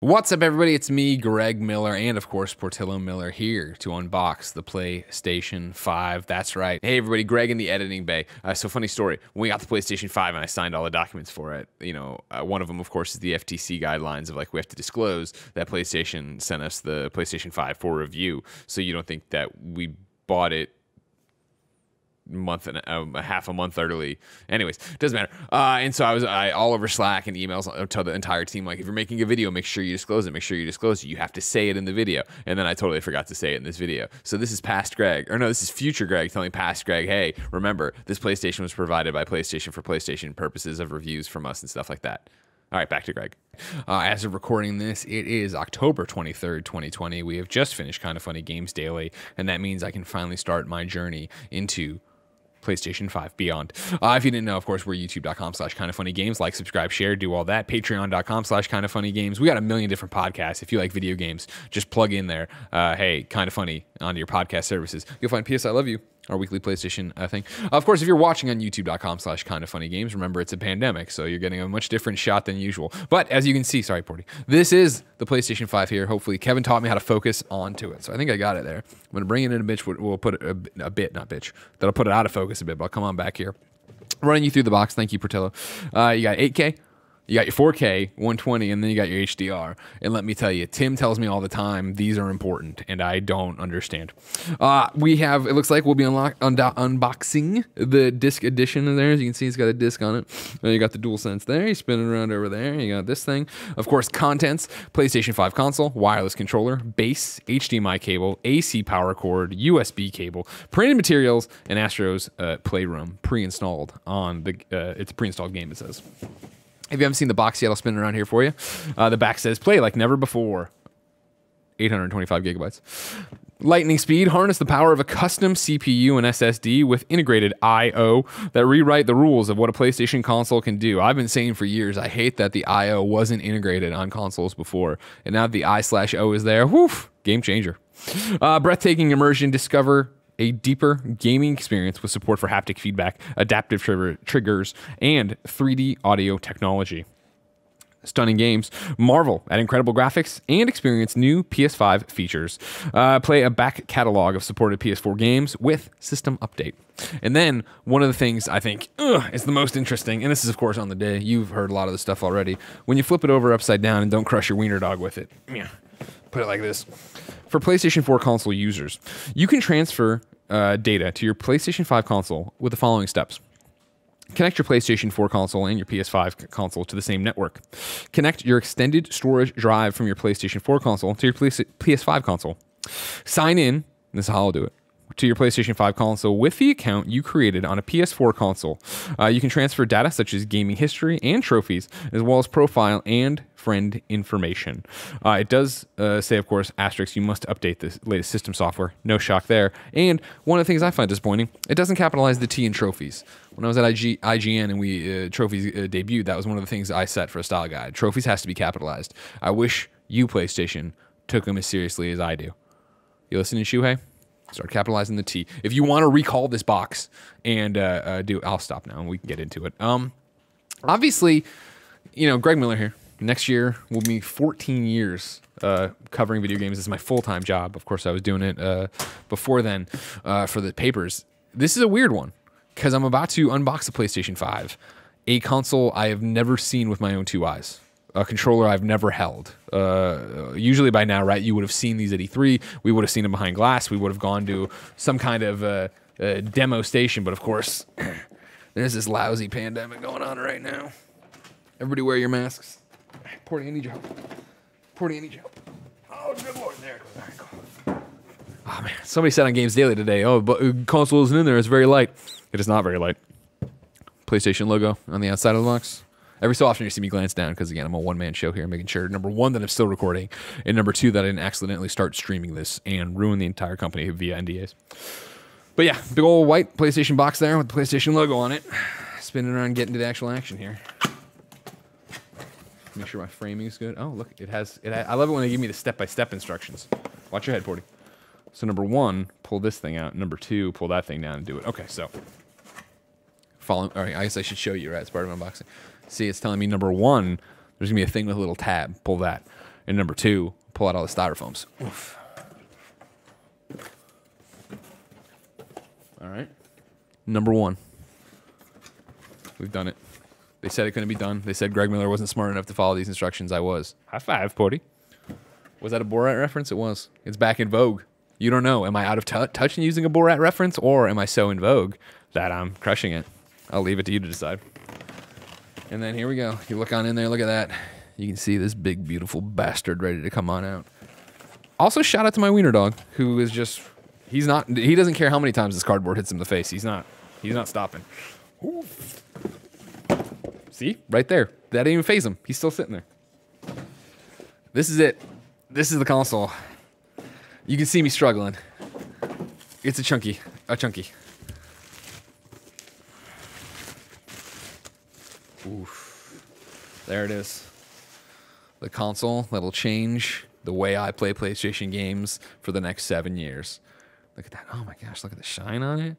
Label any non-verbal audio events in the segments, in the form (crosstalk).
What's up, everybody? It's me, Greg Miller, and of course, Portillo Miller here to unbox the PlayStation 5. That's right. Hey, everybody, Greg in the editing bay. Uh, so, funny story. When we got the PlayStation 5 and I signed all the documents for it, you know, uh, one of them, of course, is the FTC guidelines of like we have to disclose that PlayStation sent us the PlayStation 5 for review. So, you don't think that we bought it month and uh, a half a month early. Anyways, doesn't matter. Uh, and so I was I all over Slack and emails to the entire team like, if you're making a video, make sure you disclose it. Make sure you disclose it. You have to say it in the video. And then I totally forgot to say it in this video. So this is past Greg, or no, this is future Greg telling past Greg, hey, remember this PlayStation was provided by PlayStation for PlayStation purposes of reviews from us and stuff like that. All right, back to Greg. Uh, as of recording this, it is October 23rd, 2020. We have just finished Kinda Funny Games Daily, and that means I can finally start my journey into PlayStation 5 beyond. Uh, if you didn't know, of course, we're youtube.com slash kinda funny games. Like, subscribe, share, do all that. Patreon.com slash kinda funny games. We got a million different podcasts. If you like video games, just plug in there. Uh, hey, kinda funny onto your podcast services. You'll find PS I Love You our weekly PlayStation uh, thing. Of course, if you're watching on youtube.com slash kinda funny games, remember it's a pandemic, so you're getting a much different shot than usual. But as you can see, sorry, Porty, this is the PlayStation 5 here. Hopefully, Kevin taught me how to focus onto it. So I think I got it there. I'm going to bring it in a bit. We'll put a, a bit, not bitch. That'll put it out of focus a bit, but I'll come on back here running you through the box. Thank you, Portillo. Uh, you got 8K, you got your 4K, 120, and then you got your HDR. And let me tell you, Tim tells me all the time these are important, and I don't understand. Uh, we have, it looks like we'll be unlock, unboxing the disc edition in there. As you can see, it's got a disc on it. Then you got the DualSense there. You spin it around over there. You got this thing. Of course, contents PlayStation 5 console, wireless controller, base, HDMI cable, AC power cord, USB cable, printed materials, and Astro's uh, Playroom pre installed on the, uh, it's a pre installed game, it says. If you haven't seen the box yet, I'll spin it around here for you. Uh, the back says play like never before. 825 gigabytes. Lightning speed, harness the power of a custom CPU and SSD with integrated I/O that rewrite the rules of what a PlayStation console can do. I've been saying for years I hate that the I/O wasn't integrated on consoles before, and now the I slash O is there. Woof, game changer. Uh, breathtaking immersion. Discover a deeper gaming experience with support for haptic feedback, adaptive trigger, triggers, and 3D audio technology. Stunning games, marvel at incredible graphics, and experience new PS5 features. Uh, play a back catalog of supported PS4 games with system update. And then one of the things I think ugh, is the most interesting, and this is of course on the day. You've heard a lot of this stuff already. When you flip it over upside down and don't crush your wiener dog with it. Put it like this. For PlayStation 4 console users, you can transfer uh, data to your PlayStation 5 console with the following steps. Connect your PlayStation 4 console and your PS5 console to the same network. Connect your extended storage drive from your PlayStation 4 console to your PS5 console. Sign in, this is how I'll do it, to your PlayStation 5 console with the account you created on a PS4 console. Uh, you can transfer data such as gaming history and trophies, as well as profile and friend information. Uh, it does uh, say, of course, asterisk, you must update the latest system software. No shock there. And one of the things I find disappointing, it doesn't capitalize the T in trophies. When I was at IG, IGN and we uh, trophies uh, debuted, that was one of the things I set for a style guide. Trophies has to be capitalized. I wish you, PlayStation, took them as seriously as I do. You listening, Shuhei? Start capitalizing the T. If you want to recall this box and uh, uh, do, I'll stop now and we can get into it. Um, obviously, you know, Greg Miller here. Next year will be 14 years uh, covering video games. This is my full time job. Of course, I was doing it uh, before then uh, for the papers. This is a weird one because I'm about to unbox the PlayStation 5, a console I have never seen with my own two eyes a controller I've never held. Uh, usually by now, right, you would have seen these at E3. We would have seen them behind glass. We would have gone to some kind of uh, uh, demo station. But of course, (clears throat) there's this lousy pandemic going on right now. Everybody wear your masks. Porty, I need your help. Porty, I need your help. Oh, good lord. There it goes. All right. Oh, man. Somebody said on Games Daily today, oh, but uh, console isn't in there. It's very light. It is not very light. PlayStation logo on the outside of the box. Every so often you see me glance down because again I'm a one man show here, making sure number one that I'm still recording, and number two that I didn't accidentally start streaming this and ruin the entire company via NDAs. But yeah, big old white PlayStation box there with the PlayStation logo on it. Spinning around, getting to the actual action here. Make sure my framing is good. Oh look, it has. It. I love it when they give me the step by step instructions. Watch your head, Porty. So number one, pull this thing out. Number two, pull that thing down and do it. Okay, so follow. All right, I guess I should show you right as part of unboxing. See, it's telling me number one, there's gonna be a thing with a little tab. Pull that. And number two, pull out all the styrofoams. Oof. All right. Number one. We've done it. They said it couldn't be done. They said Greg Miller wasn't smart enough to follow these instructions. I was. High five, Porty. Was that a Borat reference? It was. It's back in vogue. You don't know. Am I out of t- touch and using a Borat reference, or am I so in vogue that I'm crushing it? I'll leave it to you to decide. And then here we go. You look on in there. Look at that. You can see this big, beautiful bastard ready to come on out. Also, shout out to my wiener dog, who is just. He's not. He doesn't care how many times this cardboard hits him in the face. He's not. He's not stopping. Ooh. See, right there. That didn't even phase him. He's still sitting there. This is it. This is the console. You can see me struggling. It's a chunky, a chunky. Oof. There it is. The console that'll change the way I play PlayStation games for the next seven years. Look at that. Oh my gosh, look at the shine on it.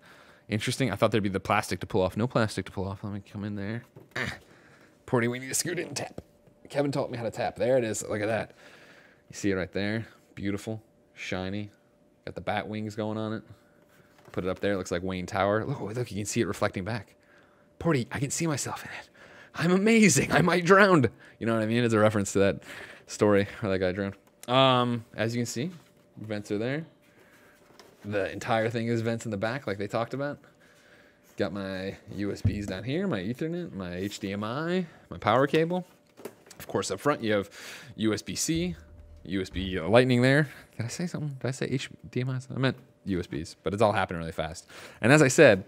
Interesting. I thought there'd be the plastic to pull off. No plastic to pull off. Let me come in there. Ah. Porty, we need to scoot it and tap. Kevin taught me how to tap. There it is. Look at that. You see it right there? Beautiful, shiny. Got the bat wings going on it. Put it up there. It looks like Wayne Tower. Look, look, you can see it reflecting back. Porty, I can see myself in it. I'm amazing. I might drown. You know what I mean? It's a reference to that story where that guy drowned. Um, as you can see, vents are there. The entire thing is vents in the back, like they talked about. Got my USBs down here, my Ethernet, my HDMI, my power cable. Of course, up front you have USB-C, USB Lightning there. Did I say something? Did I say HDMI? I meant USBs, but it's all happening really fast. And as I said,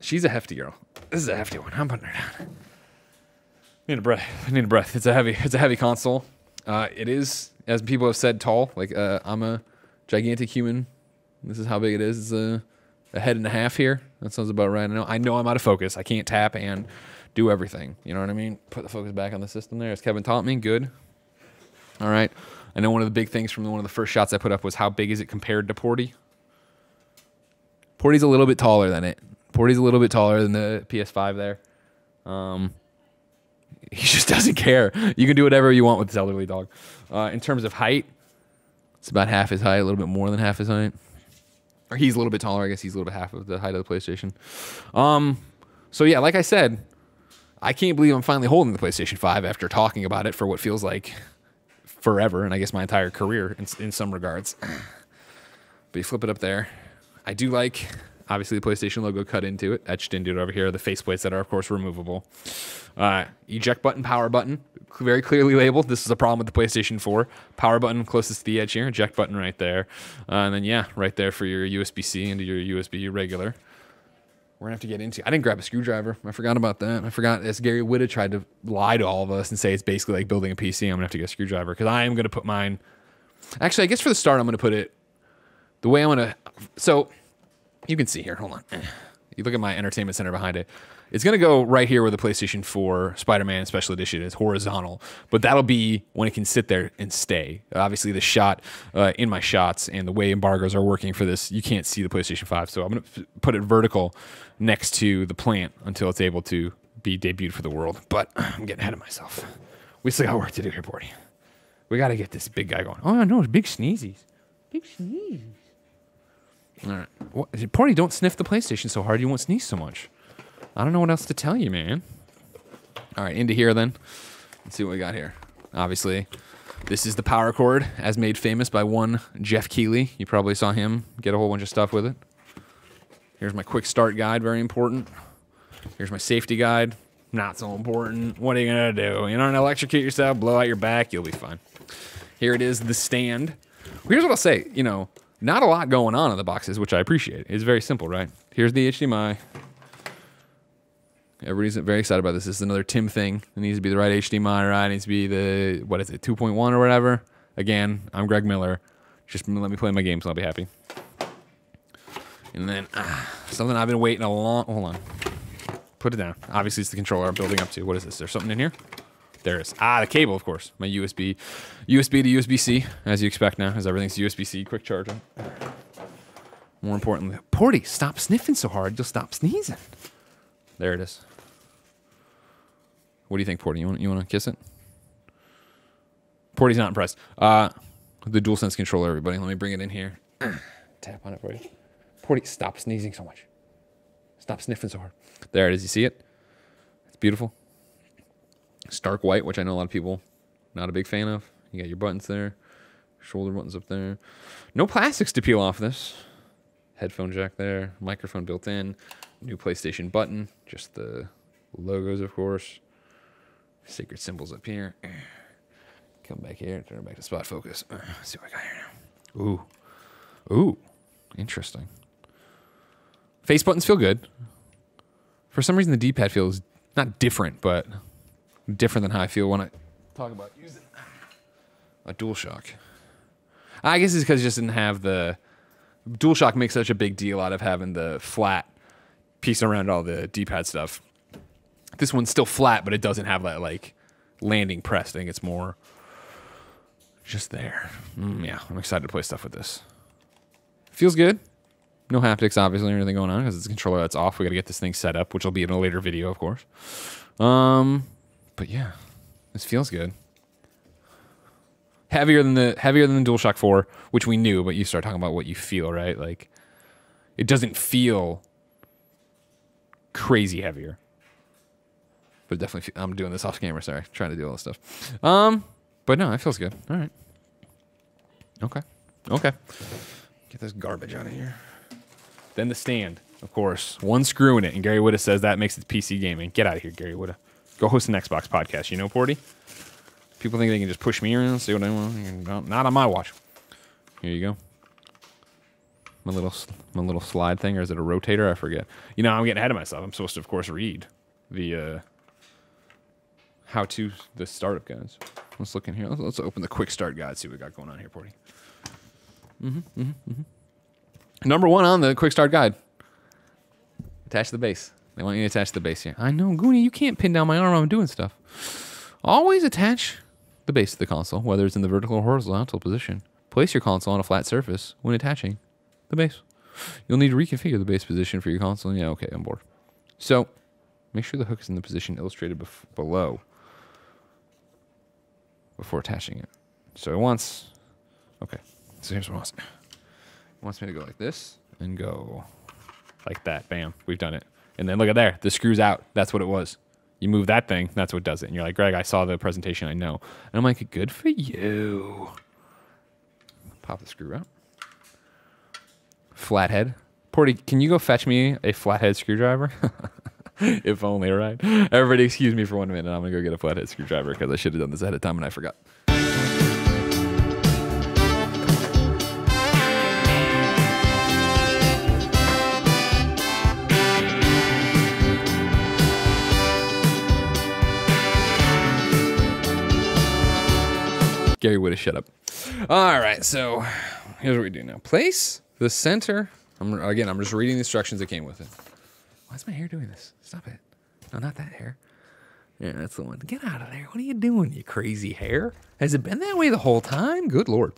she's a hefty girl. This is a hefty one. I'm putting her down. Need a breath. I (laughs) need a breath. It's a heavy. It's a heavy console. Uh, it is, as people have said, tall. Like uh, I'm a gigantic human. This is how big it is. It's a, a head and a half here. That sounds about right. I know. I know I'm out of focus. I can't tap and do everything. You know what I mean? Put the focus back on the system there. As Kevin taught me, good. All right. I know one of the big things from one of the first shots I put up was how big is it compared to Porty? Porty's a little bit taller than it. Porty's a little bit taller than the PS5 there. Um, (laughs) he just doesn't care. You can do whatever you want with this elderly dog. Uh, in terms of height, it's about half his height, a little bit more than half his height. Or he's a little bit taller. I guess he's a little bit half of the height of the PlayStation. Um, so yeah, like I said, I can't believe I'm finally holding the PlayStation 5 after talking about it for what feels like forever, and I guess my entire career in, in some regards. But you flip it up there. I do like, obviously, the PlayStation logo cut into it, etched into it over here. The faceplates that are, of course, removable. Uh, eject button, power button, very clearly labeled. This is a problem with the PlayStation 4. Power button closest to the edge here, eject button right there. Uh, and then, yeah, right there for your USB C into your USB regular we're gonna have to get into. I didn't grab a screwdriver. I forgot about that. I forgot as Gary Whitta tried to lie to all of us and say it's basically like building a PC. I'm gonna have to get a screwdriver because I am gonna put mine. Actually, I guess for the start, I'm gonna put it the way I'm gonna. So you can see here. Hold on. You look at my entertainment center behind it. It's going to go right here where the PlayStation 4 Spider Man Special Edition is horizontal, but that'll be when it can sit there and stay. Obviously, the shot uh, in my shots and the way embargoes are working for this, you can't see the PlayStation 5. So I'm going to put it vertical next to the plant until it's able to be debuted for the world. But (clears throat) I'm getting ahead of myself. We still got work to do here, Porty. We got to get this big guy going. Oh, no, big sneezes. Big sneezes. All right. What, Porty, don't sniff the PlayStation so hard. You won't sneeze so much. I don't know what else to tell you, man. All right, into here then. Let's see what we got here. Obviously, this is the power cord, as made famous by one Geoff Keighley. You probably saw him get a whole bunch of stuff with it. Here's my quick start guide, very important. Here's my safety guide, not so important. What are you gonna do? You don't electrocute yourself, blow out your back, you'll be fine. Here it is, the stand. Here's what I'll say. You know, not a lot going on in the boxes, which I appreciate. It's very simple, right? Here's the HDMI. Everybody's very excited about this. This is another Tim thing. It needs to be the right HDMI, right? It needs to be the, what is it, 2.1 or whatever. Again, I'm Greg Miller. Just let me play my games and I'll be happy. And then ah, something I've been waiting a long, hold on. Put it down. Obviously, it's the controller I'm building up to. What is this? There's something in here? There is. Ah, the cable, of course. My USB, USB to USB-C, as you expect now, as everything's USB-C, quick charging. More importantly, Porty, stop sniffing so hard, you'll stop sneezing. There it is. What do you think, Porty? You want you want to kiss it? Porty's not impressed. Uh, the DualSense controller, everybody. Let me bring it in here. (clears throat) Tap on it for you. Porty, stop sneezing so much. Stop sniffing so hard. There it is. You see it? It's beautiful. Stark white, which I know a lot of people not a big fan of. You got your buttons there, shoulder buttons up there. No plastics to peel off this. Headphone jack there, microphone built in, new PlayStation button, just the logos, of course. Sacred symbols up here. (clears throat) Come back here, turn it back to spot focus. (clears throat) Let's see what I got here now. Ooh. Ooh. Interesting. Face buttons feel good. For some reason, the D pad feels not different, but different than how I feel when I talk about using a DualShock. I guess it's because it just didn't have the DualShock makes such a big deal out of having the flat piece around all the D-pad stuff. This one's still flat, but it doesn't have that like landing press. I think it's more just there. Mm, yeah, I'm excited to play stuff with this. Feels good. No haptics, obviously, or anything going on because it's a controller that's off. We got to get this thing set up, which will be in a later video, of course. Um, but yeah, this feels good. Heavier than the heavier than the DualShock 4, which we knew, but you start talking about what you feel, right? Like it doesn't feel crazy heavier. But definitely feel, I'm doing this off camera, sorry. Trying to do all this stuff. Um, but no, it feels good. All right. Okay. Okay. Get this garbage out of here. Then the stand, of course. One screw in it, and Gary Whitta says that makes it PC gaming. Get out of here, Gary Whitta. Go host an Xbox podcast. You know, Porty? People think they can just push me around, say what I want. Not on my watch. Here you go. My little my little slide thing, or is it a rotator? I forget. You know, I'm getting ahead of myself. I'm supposed to, of course, read the uh, how to the startup guides. Let's look in here. Let's, let's, open the quick start guide. See what we got going on here, Porty. Mm-hmm, mm-hmm, mm-hmm. Number one on the quick start guide. Attach the base. They want you to attach the base here. I know, Goonie, you can't pin down my arm. I'm doing stuff. Always attach the base of the console, whether it's in the vertical or horizontal position. Place your console on a flat surface when attaching the base. You'll need to reconfigure the base position for your console. Yeah, okay, I'm bored. So, make sure the hook is in the position illustrated below before attaching it. So it wants, okay, so here's what it wants. It wants me to go like this and go like that. Bam, we've done it. And then look at there, the screw's out. That's what it was. You move that thing, that's what does it. And you're like, Greg, I saw the presentation, I know. And I'm like, good for you. Pop the screw out. Flathead. Porty, can you go fetch me a flathead screwdriver? (laughs) if only, right? Everybody, excuse me for one minute. I'm gonna go get a flathead screwdriver because I should have done this ahead of time and I forgot. Gary would have shut up. All right, so here's what we do now. Place the center. I'm, again, I'm just reading the instructions that came with it. Why is my hair doing this? Stop it. No, not that hair. Yeah, that's the one. Get out of there. What are you doing, you crazy hair? Has it been that way the whole time? Good lord.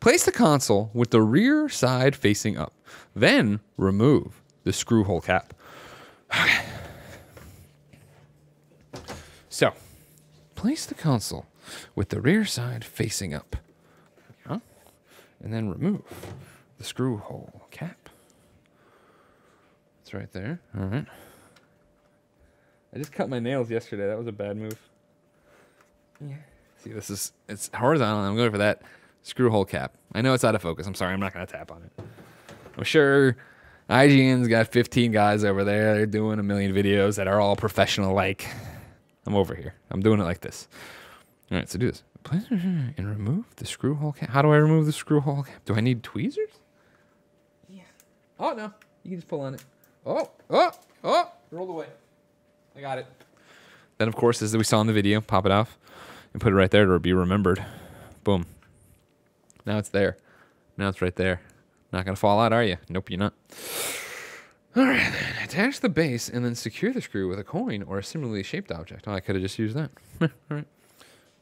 Place the console with the rear side facing up. Then remove the screw hole cap. (sighs) So, place the console with the rear side facing up. Huh? And then remove the screw hole cap. It's right there. All right. I just cut my nails yesterday. That was a bad move. Yeah. See, this is it's horizontal. I'm going for that screw hole cap. I know it's out of focus. I'm sorry. I'm not going to tap on it. I'm sure IGN's got 15 guys over there. They're doing a million videos that are all professional. Like, I'm over here. I'm doing it like this. All right, so do this. And remove the screw hole cap. How do I remove the screw hole cap? Do I need tweezers? Yeah. Oh, no. You can just pull on it. Oh, oh, oh. Roll away. I got it. Then, of course, as we saw in the video, pop it off and put it right there to be remembered. Boom. Now it's there. Now it's right there. Not going to fall out, are you? Nope, you're not. All right, then. Attach the base and then secure the screw with a coin or a similarly shaped object. Oh, I could have just used that. (laughs) All right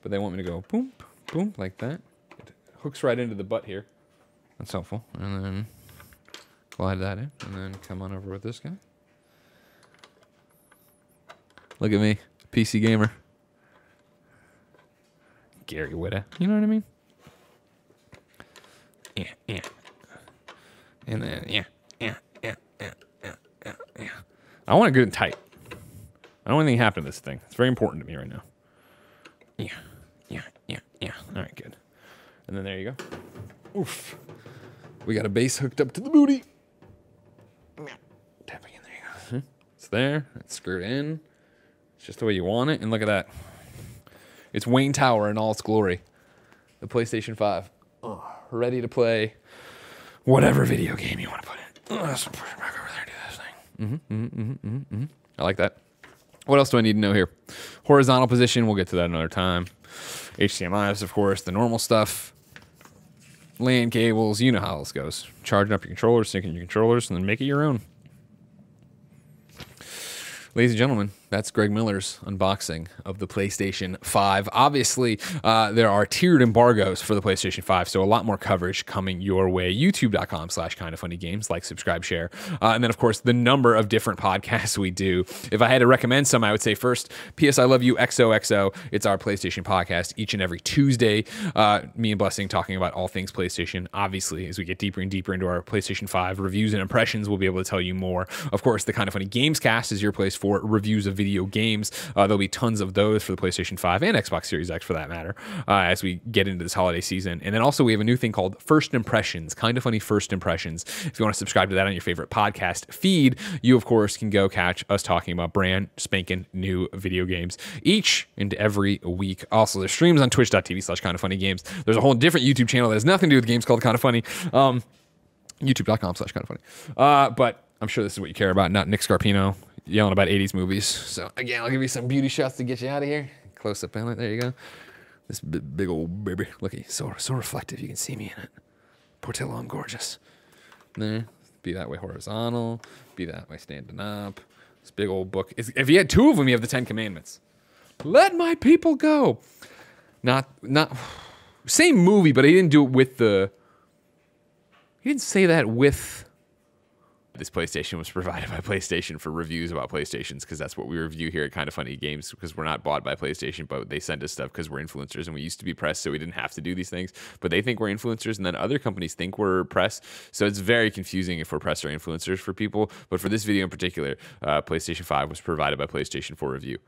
but they want me to go boom, boom, like that. It hooks right into the butt here. That's helpful. And then glide that in, and then come on over with this guy. Look at me, PC gamer. Gary Whitta. You know what I mean? Yeah, yeah. And then yeah, yeah, yeah, yeah, yeah, yeah. I want it good and tight. I don't want anything happen to this thing. It's very important to me right now. Yeah, yeah. All right, good. And then there you go. Oof. We got a base hooked up to the booty. Tapping in there you go. It's there. It's screwed in. It's just the way you want it. And look at that. It's Wayne Tower in all its glory. The PlayStation 5. ready to play whatever video game you want to put in. Oh, let's push it back over there. Do this thing. Mm-hmm, mm-hmm, mm-hmm, mm-hmm. I like that. What else do I need to know here? Horizontal position. We'll get to that another time. HDMI's, of course, the normal stuff. LAN cables. You know how this goes. Charging up your controllers, syncing your controllers, and then make it your own. Ladies and gentlemen, that's Greg Miller's unboxing of the PlayStation 5. Obviously, uh, there are tiered embargoes for the PlayStation 5, so a lot more coverage coming your way. YouTube.com slash kinda funny games, like, subscribe, share. Uh, and then, of course, the number of different podcasts we do. If I had to recommend some, I would say first, PS I Love You XOXO. It's our PlayStation podcast each and every Tuesday. Uh, me and Blessing talking about all things PlayStation. Obviously, as we get deeper and deeper into our PlayStation 5 reviews and impressions, we'll be able to tell you more. Of course, the kinda funny games cast is your place for reviews of video games. Uh, there'll be tons of those for the PlayStation 5 and Xbox Series X for that matter uh, as we get into this holiday season. And then also we have a new thing called First Impressions, kinda funny First Impressions. If you want to subscribe to that on your favorite podcast feed, you of course can go catch us talking about brand spanking new video games each and every week. Also, there's streams on twitch.tv slash kinda funny games. There's a whole different YouTube channel that has nothing to do with games called kinda funny. Um, youtube.com slash kinda funny. Uh, but I'm sure this is what you care about, not Nick Scarpino yelling about 80s movies. So again, I'll give you some beauty shots to get you out of here. Close up on it. There you go. This big, big old baby. Looky, so so reflective. You can see me in it. Portillo, I'm gorgeous. There. Be that way horizontal. Be that way standing up. This big old book. If you had two of them, you have the Ten Commandments. Let my people go. Not not same movie, but he didn't do it with the. He didn't say that with this PlayStation was (laughs) provided by PlayStation for reviews about PlayStations because that's what we review here at Kinda Funny Games because we're not bought by PlayStation, but they send us stuff because we're influencers and we used to be press, so we didn't have to do these things. But they think we're influencers, and then other companies think we're press. So it's very confusing if we're press or influencers for people. But for this video in particular, uh, PlayStation 5 was provided by PlayStation for review.